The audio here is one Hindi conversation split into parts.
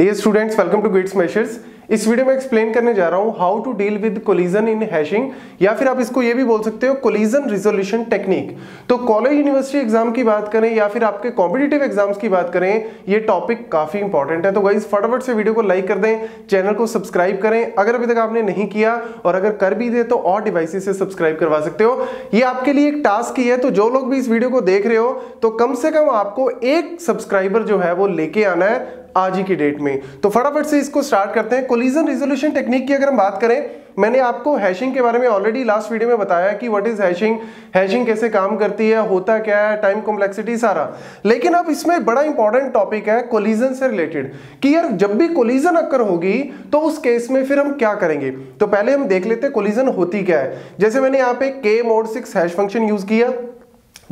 Dear students welcome to Gate Smashers इस वीडियो में एक्सप्लेन करने जा रहा हूँ how to deal with collision in hashing या फिर आप इसको ये भी बोल सकते हो कोलिजन रिजोल्यूशन टेक्निक तो कॉलेज यूनिवर्सिटी एग्ज़ाम की बात करें, या फिर आपके कॉम्पिटेटिव एग्ज़ाम्स की बात करें, ये टॉपिक काफ़ी इंपॉर्टेंट है। तो गाइज़ फटाफट से वीडियो को लाइक कर दें चैनल को सब्सक्राइब करें। अगर अभी तक आपने नहीं किया और अगर कर भी दे तो और डिवाइसेस से सब्सक्राइब करवा सकते हो। ये आपके लिए एक टास्क ही है तो जो लोग भी इस वीडियो को देख रहे हो तो कम से कम आपको एक सब्सक्राइबर जो है, वो लेके आना है। आज ही की डेट में। तो फटाफट से इसको स्टार्ट करते हैं। कोलिजन रिजोल्यूशन टेक्निक की अगर हम बात करें, मैंने आपको हैशिंग के बारे में ऑलरेडी लास्ट वीडियो में बताया कि व्हाट इज़ हैशिंग हैशिंग कैसे काम करती है, होता क्या है टाइम कॉम्प्लेक्सिटी सारा। लेकिन अब इसमें बड़ा इंपॉर्टेंट टॉपिक है कोलिजन से रिलेटेड कि यार जब भी कोलिजन अक्कर होगी तो उस केस में फिर हम क्या करेंगे? तो पहले हम देख लेते हैं कोलिजन होती क्या है। जैसे मैंने यहाँ पे K mod six hash function use किया।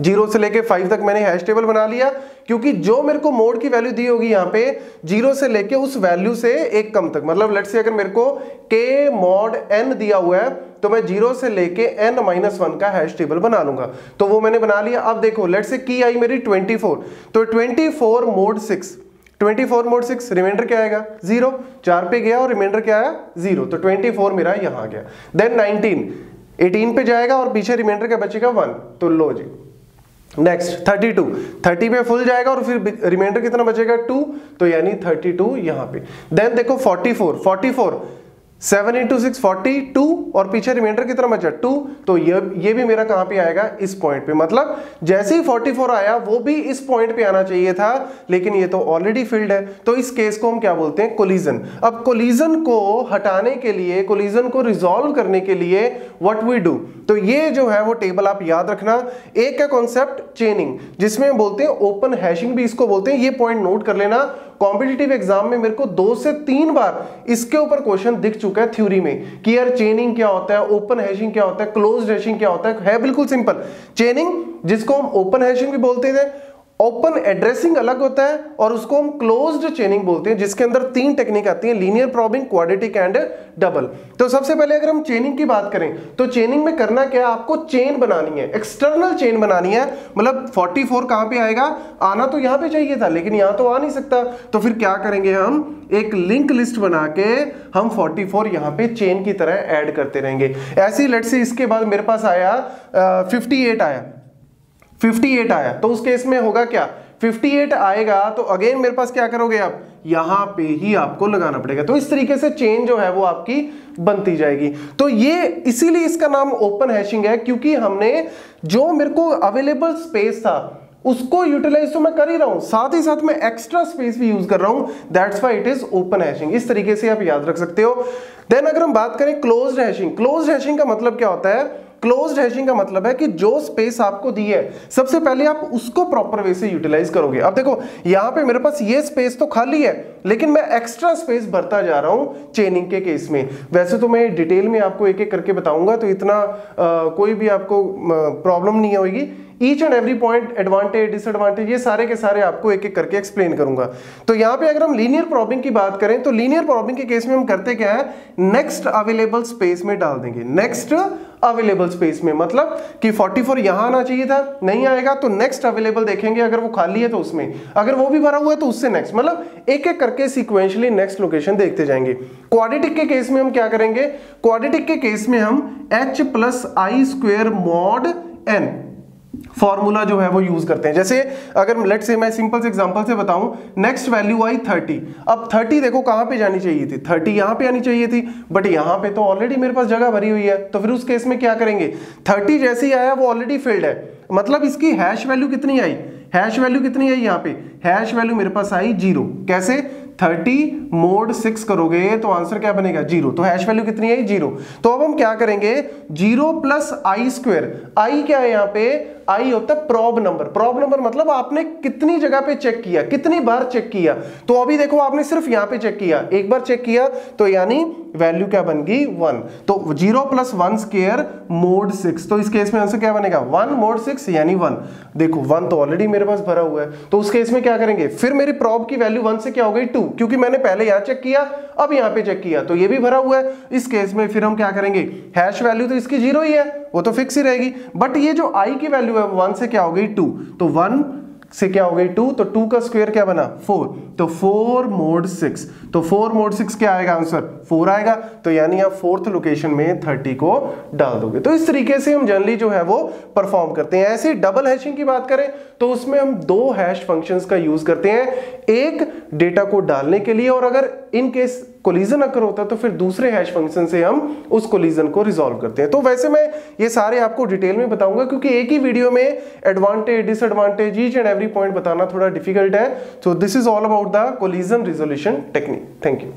ज़ीरो से लेके फाइव तक मैंने हैश टेबल बना लिया, क्योंकि जो मेरे को मोड की वैल्यू दी होगी यहाँ पे, ज़ीरो से लेके उस वैल्यू से एक कम तक मतलब लेट से अगर मेरे को के मॉड एन दिया हुआ है तो मैं ज़ीरो से लेके एन माइनस वन का हैश टेबल बना लूँगा। तो वो मैंने बना लिया। अब देखो लेट से की आई मेरी ट्वेंटी फोर तो twenty four mod six 24 mod 6 remainder क्या आएगा? ज़ीरो चार पे गया और रिमाइंडर क्या आया? ज़ीरो तो 24 मेरा यहाँ गया। देन 19 18 पे जाएगा और पीछे रिमाइंडर क्या बचेगा? वन तो लो जी। नेक्स्ट 32 30 पे फुल जाएगा और फिर रिमाइंडर कितना बचेगा? टू तो यानी 32 यहाँ पर देन देखो 44 44 seven into six forty two और पीछे रिमाइंडर कितना बचा। टू तो ये ये भी मेरा कहाँ पे आएगा? इस पॉइंट पे। मतलब जैसे ही 44 आया, वो भी इस पॉइंट पे आना चाहिए था, लेकिन ये तो ऑलरेडी फ़ील्ड है। तो इस केस को हम क्या बोलते हैं? कोलिजन अब कोलिजन को हटाने के लिए कोलिजन को रिजोल्व करने के लिए वट वी डू तो ये जो है, वो टेबल आप याद रखना। एक है कॉन्सेप्ट चेनिंग जिसमें बोलते हैं ओपन हैशिंग भी इसको बोलते हैं। ये पॉइंट नोट कर लेना। कॉम्पिटेटिव एग्ज़ाम में मेरे को दो से तीन बार इसके ऊपर क्वेश्चन दिख चुका है थ्योरी में कि यार चेनिंग क्या होता है ओपन हैशिंग क्या होता है क्लोज हैशिंग क्या होता है है बिल्कुल सिंपल चेनिंग जिसको हम ओपन हैशिंग भी बोलते थे ओपन एड्रेसिंग अलग होता है और उसको हम क्लोज्ड चेनिंग बोलते हैं, जिसके अंदर तीन टेक्निक आती है, linear probing, quadratic and double. तो सबसे पहले अगर हम चेनिंग की बात करें तो चेनिंग में करना क्या है? आपको चेन बनानी है एक्सटर्नल चेन बनानी है। मतलब 44 फोर कहाँ पर आएगा? आना तो यहाँ पे चाहिए था, लेकिन यहाँ तो आ नहीं सकता। तो फिर क्या करेंगे हम? एक लिंक लिस्ट बना के हम 44 फोर यहाँ पर चेन की तरह ऐड करते रहेंगे। ऐसी लेट से इसके बाद मेरे पास आया फिफ्टी आया। 58 आया। तो उस केस में होगा क्या? 58 आएगा तो अगेन मेरे पास क्या करोगे आप? यहाँ पे ही आपको लगाना पड़ेगा। तो इस तरीके से चेन जो है वो आपकी बनती जाएगी। तो ये इसीलिए इसका नाम ओपन हैशिंग है, क्योंकि हमने जो मेरे को अवेलेबल स्पेस था, उसको यूटिलाइज तो मैं कर ही रहा हूँ। साथ ही साथ मैं एक्स्ट्रा स्पेस भी यूज़ कर रहा हूँ। That's why it is open hashing इस तरीके से आप याद रख सकते हो। देन अगर हम बात करें क्लोज हैशिंग क्लोज हैशिंग का मतलब क्या होता है? क्लोज हैशिंग का मतलब है कि जो स्पेस आपको दी है, सबसे पहले आप उसको प्रॉपर वे से यूटिलाइज करोगे। अब देखो, यहाँ पे मेरे पास ये स्पेस तो खाली है लेकिन मैं एक्स्ट्रा स्पेस भरता जा रहा हूँ चेनिंग के केस में। वैसे तो मैं डिटेल में आपको एक एक करके बताऊँगा तो इतना आ, कोई भी आपको प्रॉब्लम नहीं होगी each and every point advantage disadvantage ये सारे के सारे आपको एक एक करके एक्सप्लेन करूँगा। तो यहाँ पे अगर हम लीनियर प्रॉब्लम की बात करें तो लीनियर प्रॉब्लम के केस में हम करते क्या है? नेक्स्ट अवेलेबल स्पेस में डाल देंगे। नेक्स्ट अवेलेबल स्पेस में मतलब कि 44 यहाँ आना चाहिए था नहीं आएगा तो नेक्स्ट अवेलेबल देखेंगे अगर वो खाली है तो उसमें। अगर वो भी भरा हुआ है तो उससे नेक्स्ट मतलब एक एक करके सिक्वेंशली नेक्स्ट लोकेशन देखते जाएँगे। क्वाड्रेटिक के केस में हम क्या करेंगे? क्वाड्रेटिक के केस में हम H plus I square mod N formula जो है वो यूज़ करते हैं। जैसे अगर लेट से मैं सिंपल से एग्जांपल से बताऊँ नेक्स्ट वैल्यू आई 30 अब 30 देखो कहाँ पे जानी चाहिए थी? 30 यहाँ पे आनी चाहिए थी बट यहाँ पे तो ऑलरेडी मेरे पास जगह भरी हुई है। तो फिर उस केस में क्या करेंगे? 30 जैसे ही आया, वो ऑलरेडी फिल्ड है। मतलब इसकी हैश वैल्यू कितनी आई? हैश वैल्यू कितनी आई यहाँ पे? हैश वैल्यू मेरे पास आई ज़ीरो कैसे? थर्टी मोड सिक्स करोगे तो आंसर क्या बनेगा? ज़ीरो। तो हैश वैल्यू कितनी है? ज़ीरो। तो अब हम क्या करेंगे? Zero plus I square I क्या है यहाँ पे? आई होता है प्रॉब नंबर प्रॉब नंबर मतलब आपने कितनी जगह पे चेक किया, कितनी बार चेक किया? तो अभी देखो, आपने सिर्फ़ यहाँ पे चेक किया. एक बार चेक किया तो यानी वैल्यू क्या बन गई? वन तो zero plus one square mod six तो इस केस में आंसर क्या बनेगा? वन मोड सिक्स यानी वन देखो वन तो ऑलरेडी मेरे पास भरा हुआ है. तो उस केस में क्या करेंगे? फिर मेरी प्रॉब की वैल्यू वन से क्या हो गई? टू क्योंकि मैंने पहले यहाँ चेक किया, अब यहाँ पे चेक किया. तो ये भी भरा हुआ है. इस केस में फिर हम क्या करेंगे? हैश वैल्यू तो इसकी ज़ीरो ही है. वो तो फिक्स ही रहेगी. बट ये जो आई की वैल्यू वन से क्या हो गई? टू तो वन से क्या हो गई? टू तो टू का स्क्वायर क्या बना? फोर तो फोर मोड सिक्स तो फोर मोड सिक्स क्या आएगा? आंसर फोर आएगा। तो यानी आप फोर्थ लोकेशन में थर्टी को डाल दोगे। तो इस तरीके से हम जनरली जो है वो परफॉर्म करते हैं। ऐसे डबल हैशिंग की बात करें तो उसमें हम दो हैश फ़ंक्शंस का यूज़ करते हैं। एक डेटा को डालने के लिए, और अगर इन केस कोलिजन अगर होता है तो फिर दूसरे हैश फ़ंक्शन से हम उस कोलिजन को रिजोल्व करते हैं। तो वैसे मैं ये सारे आपको डिटेल में बताऊँगा, क्योंकि एक ही वीडियो में advantage disadvantage each and every point बताना थोड़ा डिफ़िकल्ट है। So this is all about the collision resolution technique thank you